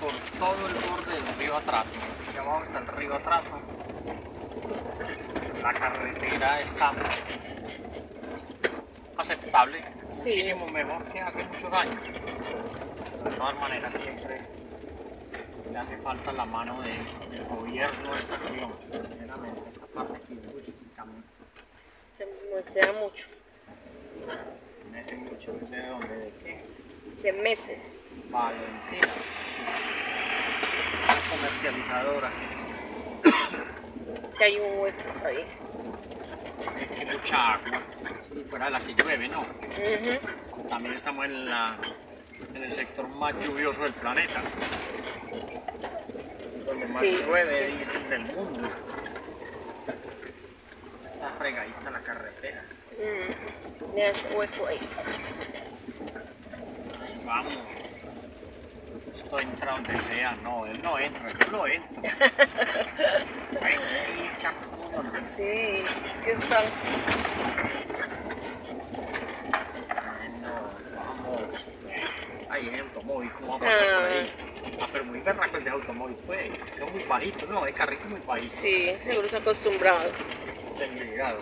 por todo el borde del río Atrato. Aquí abajo está el río Atrato. La carretera está aceptable, Sí. muchísimo mejor que hace muchos años. De todas maneras siempre le hace falta la mano de- del gobierno de esta región. Sinceramente, esta parte aquí se Se mecea mucho. me hace mucho de dónde, de qué. Se mece. Valentina. Comercializadora. Que hay un hueco ahí. Es que mucha agua. Y fuera de la que llueve, ¿no? También estamos en, la, en el sector más lluvioso del planeta. Donde más Sí, llueve, sí. del mundo. Está fregadita la carretera. Mm. Hueco ahí. Ahí vamos. Esto entra donde sea. No, él no entra, yo no entro. Ay, ay, Sí, es que está. Bueno, vamos. Ahí hay automóvil, ¿cómo va a pasar por ahí? Ah, pero muy berraco el de automóvil, pues. Es muy bajito, no, de carrito muy bajito. Sí, seguro está acostumbrado. Tengo llegado.